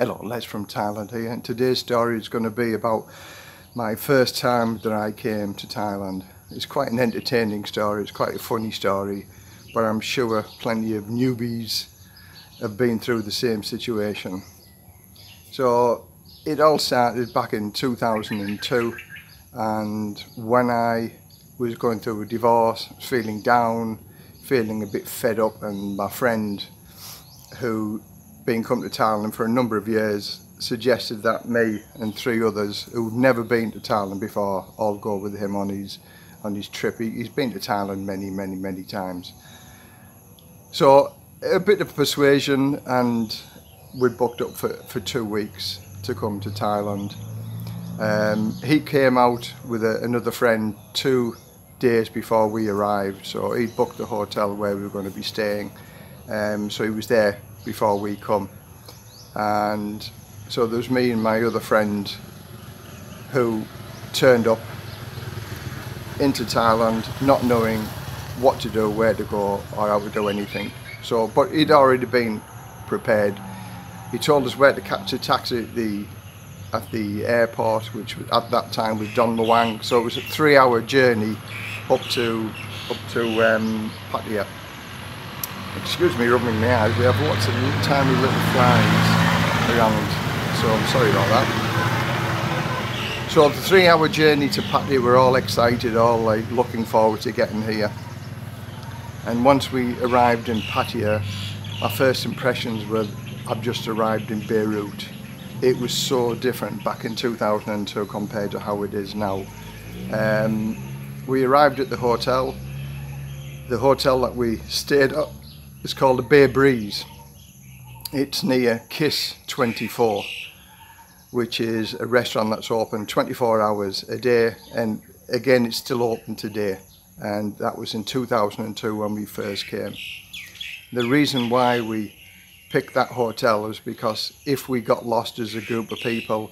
Hello, Les from Thailand here, and today's story is going to be about my first time that I came to Thailand. It's quite an entertaining story, it's quite a funny story, but I'm sure plenty of newbies have been through the same situation. So it all started back in 2002 and when I was going through a divorce, feeling down, feeling a bit fed up and my friend who been come to Thailand for a number of years suggested that me and three others who'd never been to Thailand before all go with him on his on his trip. He, he's been to Thailand many, many, many times. So a bit of persuasion and we booked up for, for two weeks to come to Thailand. Um, he came out with a, another friend two days before we arrived so he booked the hotel where we were going to be staying um, so he was there before we come and so there's me and my other friend who turned up into Thailand not knowing what to do, where to go or how to do anything. So, but he'd already been prepared. He told us where to catch a taxi at the, at the airport, which at that time was Don Muang. So it was a three hour journey up to, up to um, Pattaya. Excuse me rubbing my eyes, we have lots of tiny little flies around, so I'm sorry about that. So the three hour journey to Pattaya, we're all excited, all like looking forward to getting here. And once we arrived in Pattaya, our first impressions were, I've just arrived in Beirut. It was so different back in 2002 compared to how it is now. Um, we arrived at the hotel. The hotel that we stayed at it's called the Bay Breeze. It's near Kiss 24, which is a restaurant that's open 24 hours a day, and again, it's still open today. And that was in 2002 when we first came. The reason why we picked that hotel was because if we got lost as a group of people,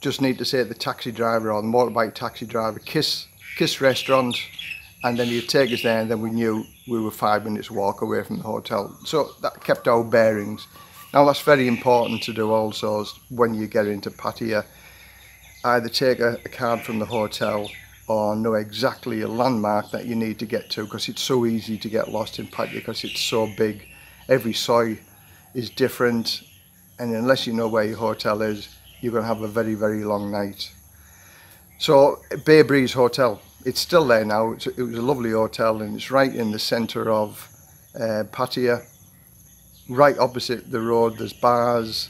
just need to say the taxi driver or the motorbike taxi driver, Kiss, Kiss restaurant, and then he'd take us there and then we knew we were five minutes walk away from the hotel. So that kept our bearings. Now that's very important to do also when you get into Pattaya either take a, a card from the hotel or know exactly a landmark that you need to get to because it's so easy to get lost in Pattaya because it's so big. Every soi is different and unless you know where your hotel is you're going to have a very very long night. So Bay Breeze Hotel it's still there now. It's, it was a lovely hotel and it's right in the centre of uh, Pattaya. Right opposite the road, there's bars.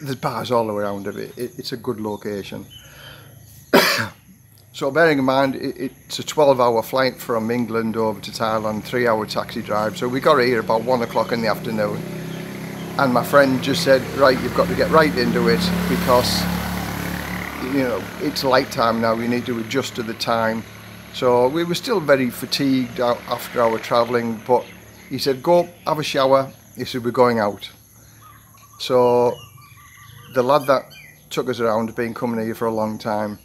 There's bars all around of it. it it's a good location. so bearing in mind, it, it's a 12-hour flight from England over to Thailand, three-hour taxi drive. So we got here about one o'clock in the afternoon. And my friend just said, right, you've got to get right into it because you know, it's light time now, we need to adjust to the time. So we were still very fatigued after our travelling, but he said, go have a shower. He said, we're going out. So the lad that took us around, been coming here for a long time,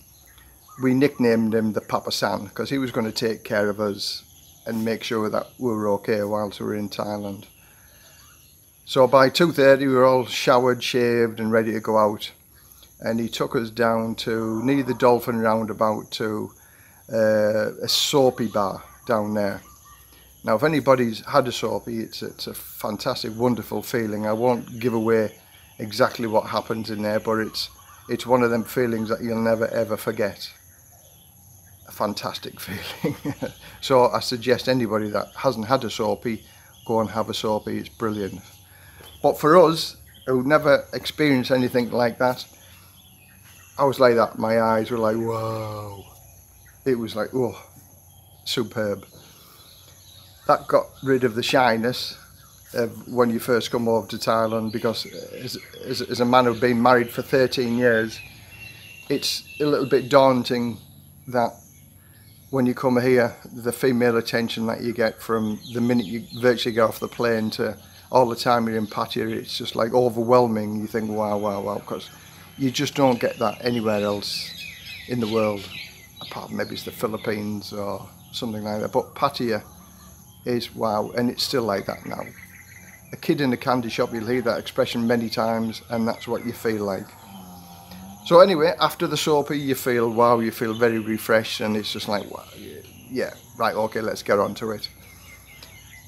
we nicknamed him the Papa San because he was going to take care of us and make sure that we were okay whilst we were in Thailand. So by 2.30 we were all showered, shaved and ready to go out. And he took us down to near the Dolphin Roundabout to uh, a soapy bar down there. Now, if anybody's had a soapy, it's, it's a fantastic, wonderful feeling. I won't give away exactly what happens in there, but it's it's one of them feelings that you'll never ever forget. A fantastic feeling. so I suggest anybody that hasn't had a soapy, go and have a soapy. It's brilliant. But for us, who never experienced anything like that, I was like that. My eyes were like, whoa it was like, oh, superb. That got rid of the shyness of when you first come over to Thailand because as, as, as a man who's been married for 13 years, it's a little bit daunting that when you come here, the female attention that you get from the minute you virtually get off the plane to all the time you're in Pattaya, it's just like overwhelming. You think, wow, wow, wow, because you just don't get that anywhere else in the world apart from maybe it's the Philippines or something like that. But Pattaya is wow, and it's still like that now. a kid in a candy shop, you'll hear that expression many times, and that's what you feel like. So anyway, after the soapy, you feel wow, you feel very refreshed, and it's just like, wow, yeah, right, okay, let's get on to it.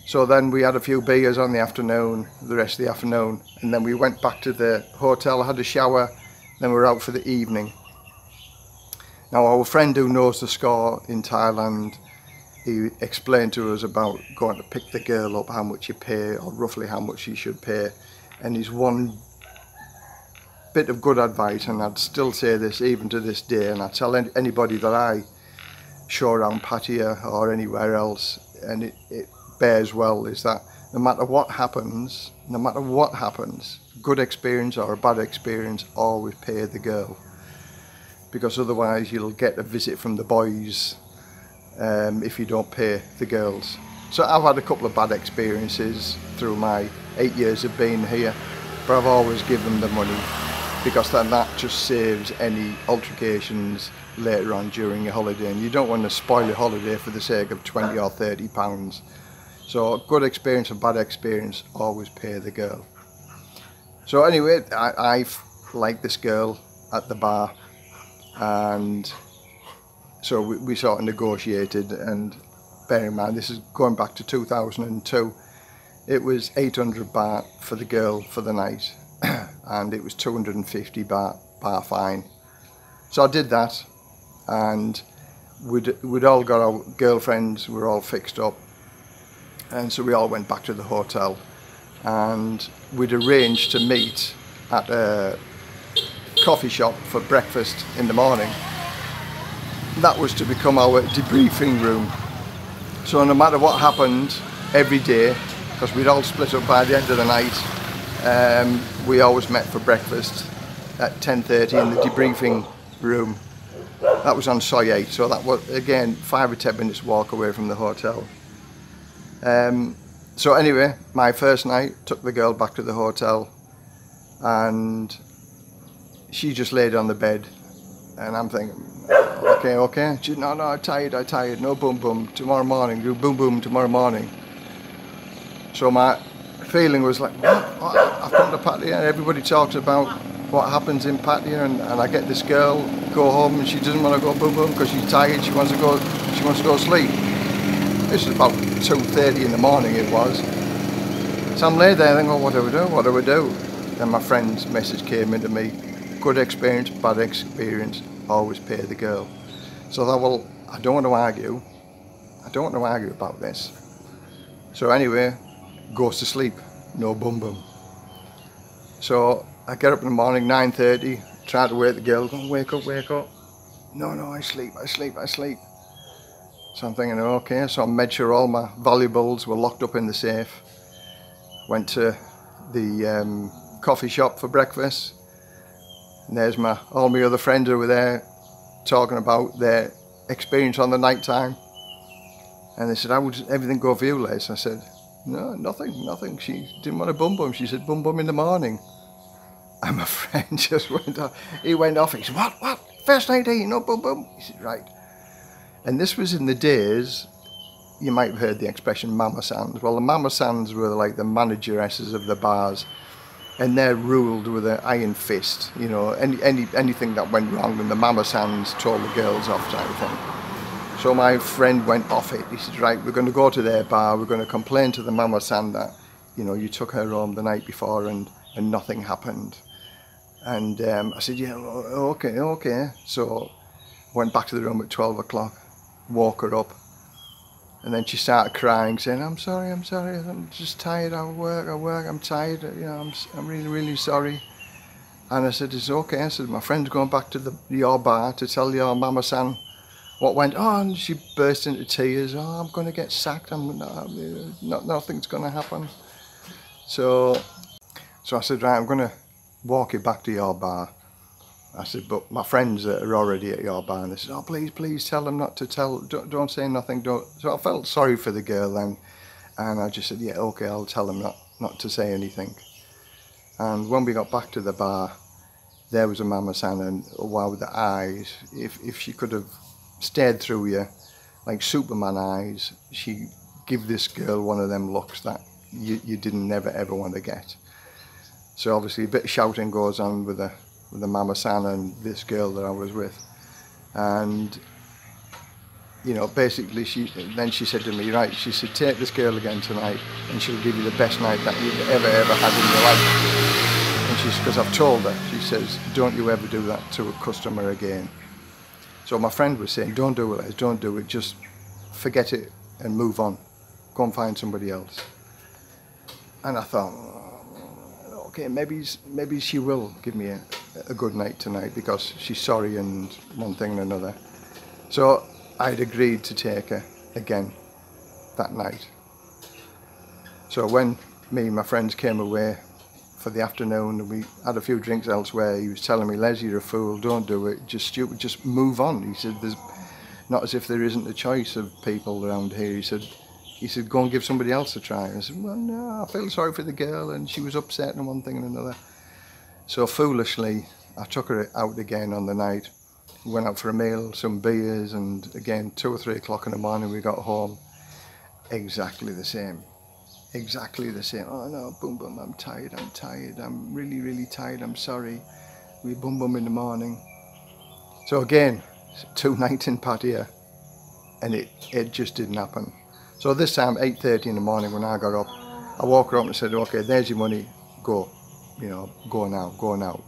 So then we had a few beers on the afternoon, the rest of the afternoon, and then we went back to the hotel, had a shower, then we were out for the evening. Now our friend who knows the score in Thailand he explained to us about going to pick the girl up, how much you pay, or roughly how much you should pay. And his one bit of good advice, and I'd still say this even to this day, and I tell anybody that I show around Pattaya or anywhere else, and it, it bears well, is that no matter what happens, no matter what happens, good experience or a bad experience, always pay the girl. Because otherwise you'll get a visit from the boys um, if you don't pay the girls. So I've had a couple of bad experiences through my eight years of being here, but I've always given them the money because then that just saves any altercations later on during your holiday and you don't want to spoil your holiday for the sake of 20 or 30 pounds. So good experience and bad experience, always pay the girl. So anyway, I, I've liked this girl at the bar and so we, we sort of negotiated and bear in mind this is going back to 2002 it was 800 baht for the girl for the night and it was 250 baht bar fine. So I did that and we'd, we'd all got our girlfriends we were all fixed up. And so we all went back to the hotel and we'd arranged to meet at a coffee shop for breakfast in the morning that was to become our debriefing room. So no matter what happened every day, because we'd all split up by the end of the night, um, we always met for breakfast at 10.30 in the debriefing room. That was on Soi 8, so that was, again, five or 10 minutes walk away from the hotel. Um, so anyway, my first night, took the girl back to the hotel and she just laid on the bed and I'm thinking, okay, okay. She, no, no, I'm tired, I'm tired. No boom boom. Tomorrow morning, do boom boom tomorrow morning. So my feeling was like, what? what? I've come to Pattaya and everybody talks about what happens in Pattaya and, and I get this girl go home and she doesn't want to go boom boom because she's tired, she wants to go she wants to go sleep. This is about 2.30 in the morning it was. So I'm laid there thinking, oh, what do we do, what do we do? Then my friend's message came into me, good experience, bad experience, always pay the girl. So I thought, well, I don't want to argue. I don't want to argue about this. So anyway, goes to sleep, no bum bum. So I get up in the morning, 9.30, try to wake the girl, go, wake up, wake up. No, no, I sleep, I sleep, I sleep. So I'm thinking, okay, so I made sure all my valuables were locked up in the safe. Went to the um, coffee shop for breakfast, and there's my all my other friends over there talking about their experience on the night time. And they said, how would everything go for you, Les? I said, no, nothing, nothing. She didn't want a bum bum. She said, bum bum in the morning. And my friend just went off. He went off. He said, what, what? First night here, no bum bum? He said, right. And this was in the days, you might have heard the expression mama sans. Well, the mama sans were like the manageresses of the bars and they're ruled with an iron fist. You know, any, any anything that went wrong, and the mama sans told the girls off type of thing. So my friend went off it. He said, right, we're going to go to their bar. We're going to complain to the mama san that, you know, you took her home the night before and and nothing happened. And um, I said, yeah, okay, okay. So went back to the room at 12 o'clock, woke her up, and then she started crying, saying, I'm sorry, I'm sorry, I'm just tired, I work, I work, I'm tired, you know, I'm, I'm really, really sorry. And I said, it's okay. I said, my friend's going back to the, your bar to tell your mama san what went on. She burst into tears. Oh, I'm going to get sacked. I'm not, not nothing's going to happen. So, so I said, right, I'm going to walk you back to your bar. I said, but my friends that are already at your bar. And they said, oh, please, please tell them not to tell, don't, don't say nothing. Don't. So I felt sorry for the girl then. And I just said, yeah, okay, I'll tell them not, not to say anything. And when we got back to the bar, there was a Mama San and wow, with the eyes, if, if she could have stared through you, like Superman eyes, she give this girl one of them looks that you, you didn't never ever want to get. So obviously a bit of shouting goes on with the the mama san and this girl that I was with, and you know basically she then she said to me right she said take this girl again tonight and she'll give you the best night that you've ever ever had in your life. And she's because I've told her she says don't you ever do that to a customer again. So my friend was saying don't do it, don't do it, just forget it and move on, go and find somebody else. And I thought okay, maybe maybe she will give me a, a good night tonight because she's sorry and one thing and another. So I'd agreed to take her again that night. So when me and my friends came away for the afternoon and we had a few drinks elsewhere, he was telling me, Les, you're a fool, don't do it, just stupid, just move on. He said, there's not as if there isn't a choice of people around here. He said, he said, go and give somebody else a try. I said, well, no, I feel sorry for the girl and she was upset and one thing and another. So foolishly, I took her out again on the night. We went out for a meal, some beers, and again, two or three o'clock in the morning, we got home. Exactly the same. Exactly the same. Oh no, boom boom, I'm tired, I'm tired, I'm really, really tired, I'm sorry. We boom boom in the morning. So again, two nights in Pattaya, and it, it just didn't happen. So this time, 8.30 in the morning when I got up, I woke her up and said, okay, there's your money, go. You know, going out, going out.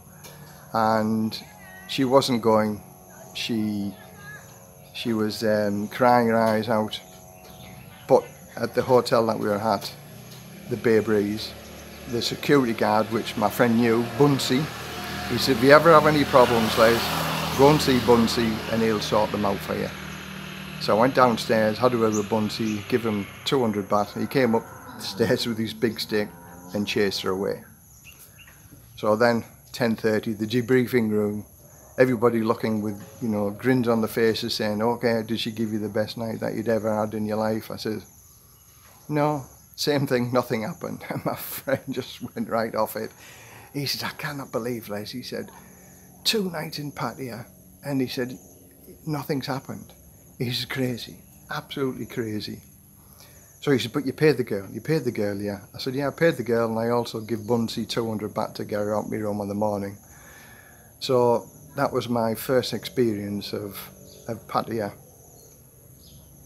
And she wasn't going. She she was um, crying her eyes out. But at the hotel that we were at, the Bay Breeze, the security guard, which my friend knew, Bunsey, he said, if you ever have any problems, Les, go and see Bunsey and he'll sort them out for you. So I went downstairs, had a word with Bunsey, give him 200 baht. He came up the stairs with his big stick and chased her away. So then, 10.30, the debriefing room, everybody looking with, you know, grins on the faces saying, okay, did she give you the best night that you'd ever had in your life? I said, no, same thing, nothing happened. And my friend just went right off it. He said, I cannot believe, Les. He said, two nights in Pattaya. And he said, nothing's happened. He's crazy, absolutely crazy. So he said, but you paid the girl, you paid the girl, yeah. I said, yeah, I paid the girl and I also give Bunsey 200 baht to her out my room in the morning. So that was my first experience of, of Pattaya.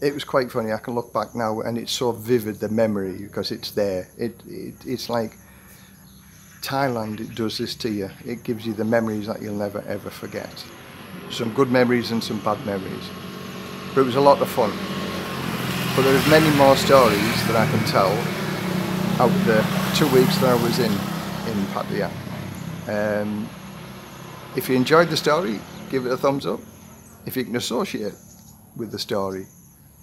It was quite funny, I can look back now and it's so vivid, the memory, because it's there. It, it It's like Thailand, it does this to you. It gives you the memories that you'll never ever forget. Some good memories and some bad memories but it was a lot of fun. But there's many more stories that I can tell out the two weeks that I was in in Pattaya. Um, if you enjoyed the story, give it a thumbs up. If you can associate with the story,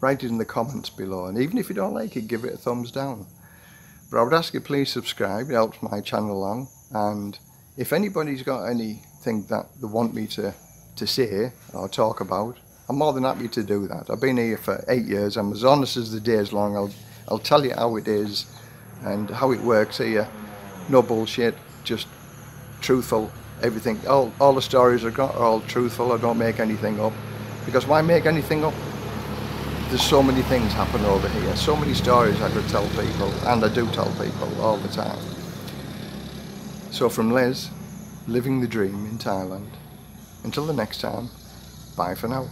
write it in the comments below. And even if you don't like it, give it a thumbs down. But I would ask you please subscribe, it helps my channel along. And if anybody's got anything that they want me to, to say or talk about, I'm more than happy to do that. I've been here for eight years. I'm as honest as the day is long. I'll, I'll tell you how it is and how it works here. No bullshit, just truthful. Everything, all, all the stories I've got are all truthful. I don't make anything up. Because why make anything up? There's so many things happen over here. So many stories I could tell people, and I do tell people all the time. So from Les, living the dream in Thailand. Until the next time, bye for now.